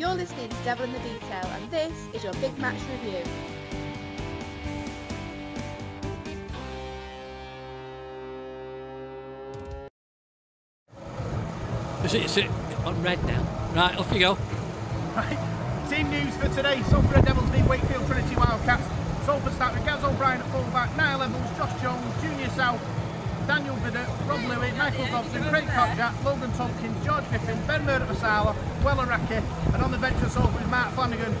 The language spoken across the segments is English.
You're listening to Devil in the Detail, and this is your big match review. Is it, is it on red now? Right, off you go. Right, team news for today. Salford Red Devils beat Wakefield Trinity Wildcats. Salford start with Gaz O'Brien at fullback, Niall Evans, Josh Jones, Junior Sa'u, Daniel Vidot, Rob Lui, Michael Dobson, Craig Kopczak, Logan Tomkins, George Griffin, Ben Murdoch Masila, Weller and on the bench for Salford is Mark Flanagan.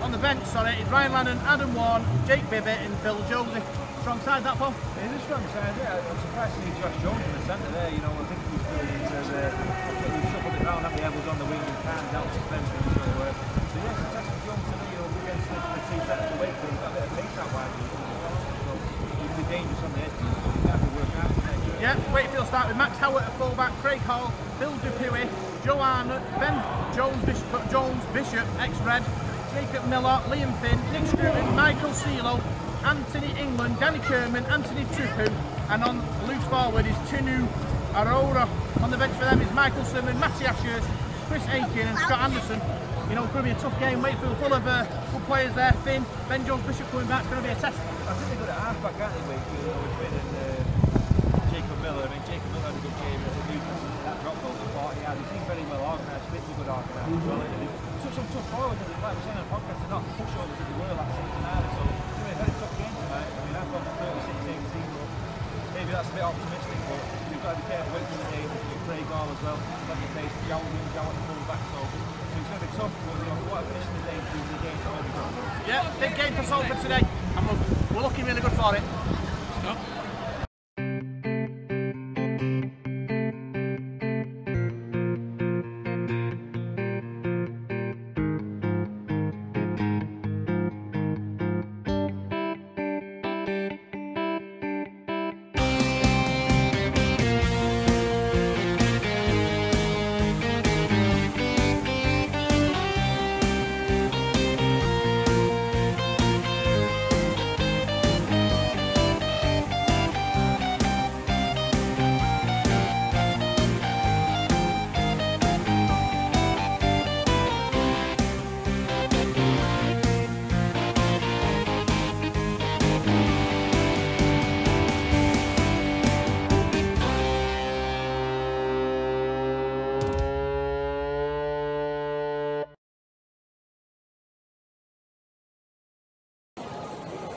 On the bench, sorry, is Ryan Lannon, Adam Walne, Jake Bibby and Phil Joseph. Strong side that, Paul? It is a strong side, yeah. I'm surprised to see Josh Jones in the centre there. You know, I think he's he says, uh, we've shuffled it round, have the Evans on the wing and Khan down suspension. So, uh, so yes, it's actually Jones to me, you know, against the, the two sets of weight, he's got a bit of pace out wide. So he'll be dangerous on the edge. He's have to work out. Yeah, Wakefield start with Max Howard at fullback, Craig Hall, Bill Tupou, Joanne, Ben Jones Bishop, Jones Bishop, ex-Red, Jacob Miller, Liam Finn, Nick Scruton, Michael Sio, Anthony England, Danny Kirmond, Anthony Tupou, and on loose forward is Tinirau Arona. On the bench for them is Michael Simon, Matty Ashurst, Chris Annakin and Scott Anderson. You know, it's going to be a tough game. Wakefield full of uh, good players there. Finn, Ben Jones Bishop coming back. It's going to be a test. I think they're good at half-back, aren't they, Wakefield, and uh, Yeah, big game for Salford today, and we're, we're looking really good for it. Stop.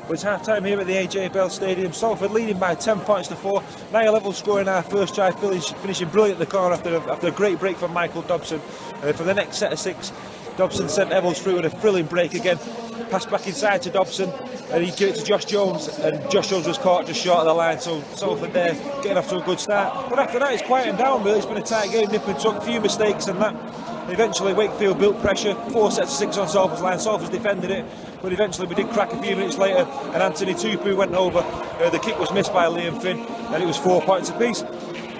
It's half time here at the AJ Bell Stadium. Salford leading by 10 points to 4. Niall Evans scoring our first try, finish, finishing brilliant in the corner after, a- after a great break from Michael Dobson. Uh, for the next set of six, Dobson sent Evans through with a thrilling break again. Passed back inside to Dobson and he gave it to Josh Jones and Josh Jones was caught just short of the line so Salford there getting off to a good start. But after that it's quieting down really, it's been a tight game, nip and tuck, a few mistakes and that. Eventually Wakefield built pressure, four sets of six on Salford's line, Salford's defended it but eventually we did crack a few minutes later and Anthony Tupou went over. Uh, the kick was missed by Liam Finn and it was four points apiece.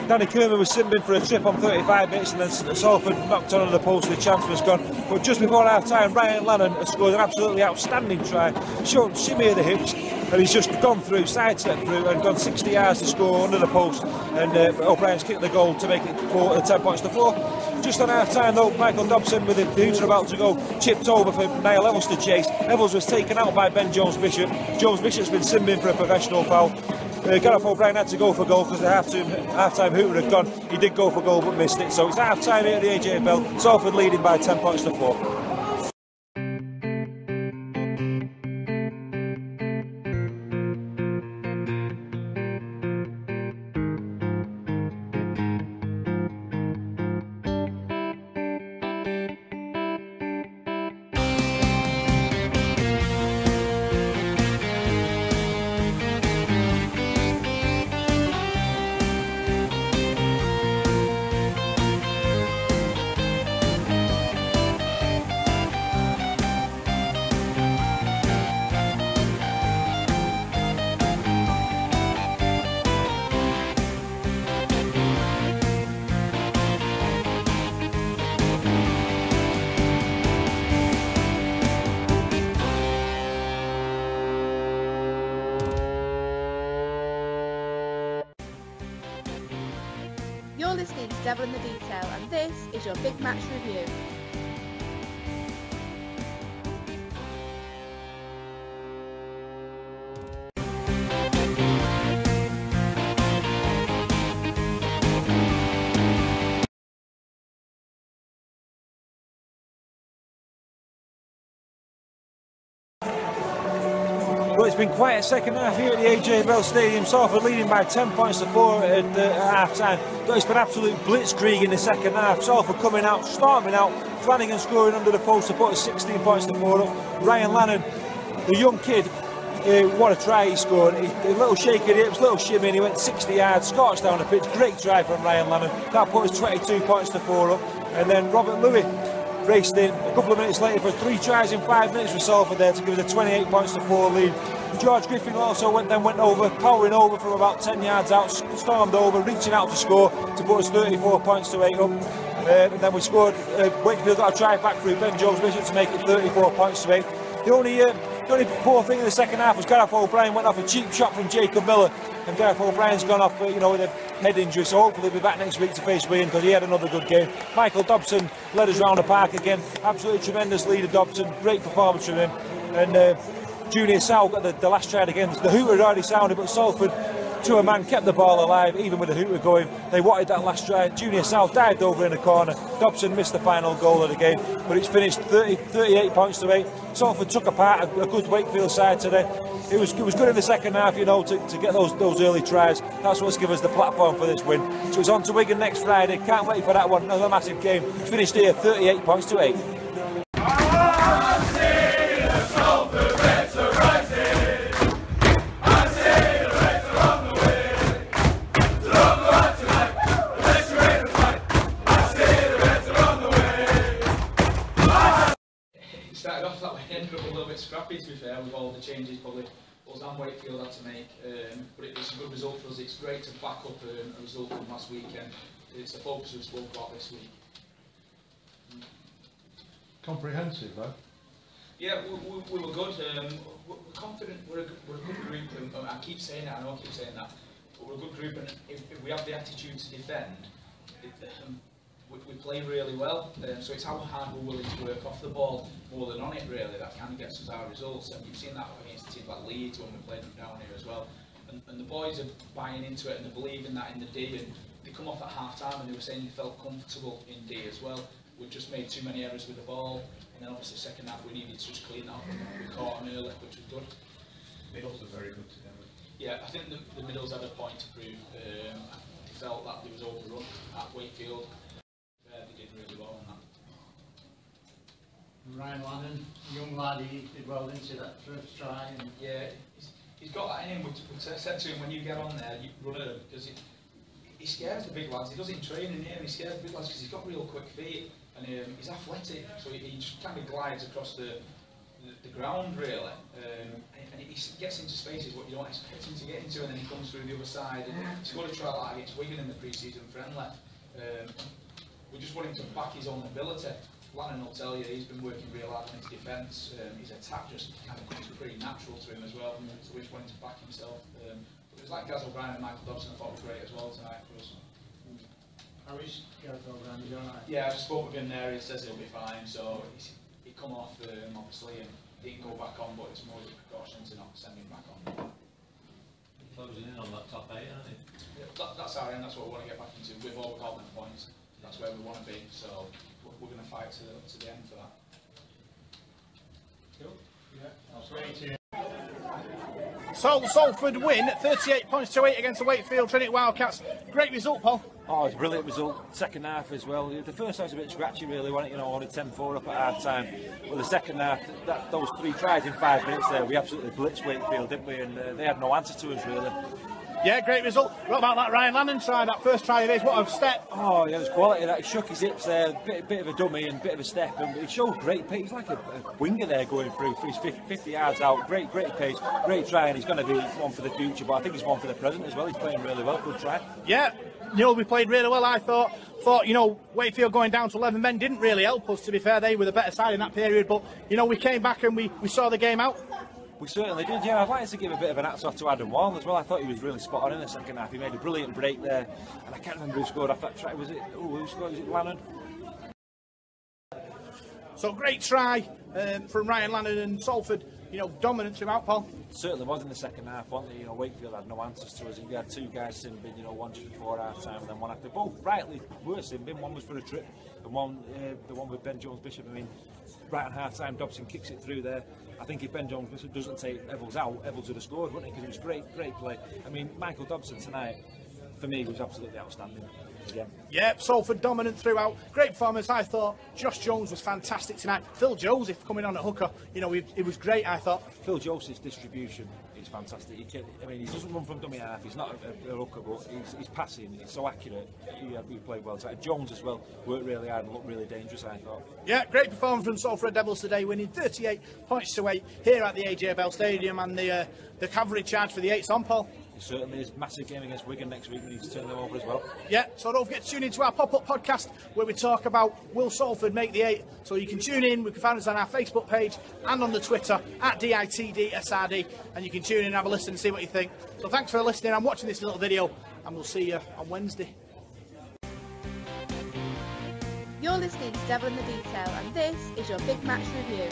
Danny Kirmond was simming for a trip on 35 minutes and then Salford knocked on the post, the chance was gone. But just before half time, Ryan Lannon has scored an absolutely outstanding try, short shimmy of the hips, and he's just gone through, sidestepped through, and gone 60 yards to score under the post. And uh, O'Brien's kicked the goal to make it four, uh, 10 points to four. Just on half time though, Michael Dobson with the boots are about to go, chipped over for Niall Evans to chase. Evans was taken out by Ben Jones Bishop. Jones Bishop's been simming for a professional foul. Uh, Gareth O'Brien had to go for goal because the half-time, half-time hooter had gone. He did go for goal but missed it. So it's half-time here at the AJ Bell. Salford leading by 10 points to 4. Devil in the Detail, and this is your big match review. It's been quite a second half here at the AJ Bell Stadium. Salford leading by 10 points to 4 at, at half time. But it's been absolute blitzkrieg in the second half. Salford coming out, storming out. Flanagan scoring under the post to put us 16 points to 4 up. Ryan Lannon, the young kid, uh, what a try he scored. He, a little shake of the hips, little shimmy, he went 60 yards, scorched down the pitch. Great try from Ryan Lannon. That put us 22 points to 4 up. And then Robert Lui raced in a couple of minutes later for three tries in five minutes for Salford there to give us a 28 points to 4 lead. George Griffin also went then went over, powering over from about 10 yards out, stormed over, reaching out to score to put us 34 points to 8 up. Uh, and then we scored, uh, Wakefield got a try back through Ben Jones Bishop to make it 34 points to 8. The only, uh, the only poor thing in the second half was Gareth O'Brien went off a cheap shot from Jacob Miller and Gareth O'Brien's gone off, uh, you know, with a head injury, so hopefully he'll be back next week to face Wigan because he had another good game. Michael Dobson led us round the park again, absolutely tremendous leader Dobson, great performance from him. And uh, Junior Sa'u got the, the last try again. The hooter had already sounded, but Salford, to a man, kept the ball alive, even with the hooter going. They wanted that last try. Junior Sa'u dived over in the corner. Dobson missed the final goal of the game, but it's finished 30, 38 points to 8. Salford took apart a, a good Wakefield side today. It was, it was good in the second half, you know, to, to get those those early tries. That's what's given us the platform for this win. So it's on to Wigan next Friday. Can't wait for that one. Another massive game. Finished here 38 points to 8. Good result for us. It's great to back up um, a result from last weekend. It's a focus we spoke about this week. Comprehensive, though. Yeah, we, we, we were good. Um, we're confident. We're a, good- we're a good group. And, and I keep saying that. I know I keep saying that. But we're a good group, and if, if we have the attitude to defend, it, um, we, we play really well. Um, so it's how hard we're willing to work off the ball more than on it. Really, that kind of gets us our results. And you've seen that against teams like Leeds when we played them down here as well. And, and the boys are buying into it and they're believing that in the D. And they come off at half time and they were saying they felt comfortable in D as well. We've just made too many errors with the ball. And then obviously second half we needed to just clean up and we caught them early, which was good. Middles are very good together. Yeah, I think the, the middles had a point to prove. Um, I felt that there was overrun at Wakefield. Uh, they did really well on that. Ryan Lannon, young lad, he did well into that first try. And Yeah, he's, he's got that in him. We, we said to him, when you get on there, you run at him because he, he scares the big lads. He does it in training here, and he scares the big lads because he's got real quick feet and um, he's athletic, so he, he just kind of glides across the the, the ground really, um, and, and he gets into spaces what you don't expect him to get into, and then he comes through the other side. And he scored a try like against Wigan in the pre-season friendly. Um, we just want him to back his own ability. Lannon will tell you he's been working real hard on his defence. Um, his attack just kind of comes pretty natural to him as well. So we just want him to back himself. Um, but it was like Gaz O'Brien and Michael Dobson. I thought was great as well tonight for us. how is Gareth O'Brien? Is he all right? Yeah, I just spoke with him there. He says he'll be fine. So he's, he come off um, obviously and didn't go back on, but it's more as a precaution to not send him back on. Closing in on that top eight, aren't they? Yeah, that, that's our end. That's what we want to get back into. We've all got them points. That's where we want to be. So we're, we're going to fight to the, to the end for that. Cool. Yeah, that's great to hear. So Salford win 38 points to 8 against the Wakefield Trinity Wildcats. Great result, Paul. Oh, it's a brilliant result. Second half as well. The first half was a bit scratchy, really, wasn't it? You know, only 10-4 up at half time. But the second half, that, those three tries in five minutes there, we absolutely blitzed Wakefield, didn't we? And uh, they had no answer to us, really. Yeah, great result. What about that Ryan Lannon try, that first try of his? What a step. Oh, yeah, there's quality. That he shook his hips there, bit, bit of a dummy and bit of a step, and he showed great pace. He's like a, a winger there going through. 50, 50 yards out. Great, great pace, great try, and he's going to be one for the future. But I think he's one for the present as well. He's playing really well. Good try. Yeah, you know, we played really well, I thought. Thought, you know, Wakefield going down to 11 men didn't really help us, to be fair. They were the better side in that period. But, you know, we came back and we, we saw the game out. We certainly did, yeah. I'd like to give a bit of an hats off to Adam Walne as well. I thought he was really spot on in the second half. He made a brilliant break there, and I can't remember who scored off that try. Was it? Oh, who scored? Was it Lannon? So great try um, from Ryan Lannon and Salford. You know, dominant throughout, Paul. certainly was in the second half, wasn't it? You know, Wakefield had no answers to us. He had two guys bin, you know, one just before half time and then one after. Both rightly were sin bin. One was for a trip and one, uh, the one with Ben Jones Bishop. I mean, right on half time, Dobson kicks it through there. I think if Ben Jones doesn't take Evans out, Evans would have scored, wouldn't he? Because it was great, great play. I mean, Michael Dobson tonight, for me, was absolutely outstanding again. Yeah, Salford dominant throughout. Great performance, I thought. Josh Jones was fantastic tonight. Phil Joseph coming on at hooker, you know, it was great, I thought. Phil Joseph's distribution is fantastic. He can, I mean, he doesn't run from dummy half. He's not a, a, a hooker, but he's, he's passing. He's so accurate. He, uh, he played well. So Jones as well worked really hard and looked really dangerous. I thought. Yeah, great performance from Salford Devils today, winning 38 points to eight here at the AJ Bell Stadium, and the uh, the cavalry charge for the eights on Paul. It certainly is. Massive game against Wigan next week. We need to turn them over as well. Yeah, so don't forget to tune into our pop-up podcast where we talk about will Salford make the eight. So you can tune in. We can find us on our Facebook page and on the Twitter at DITDSRD, and you can tune in and have a listen and see what you think. So thanks for listening. I'm watching this little video, and we'll see you on Wednesday. You're listening to Devil in the Detail, and this is your big match review.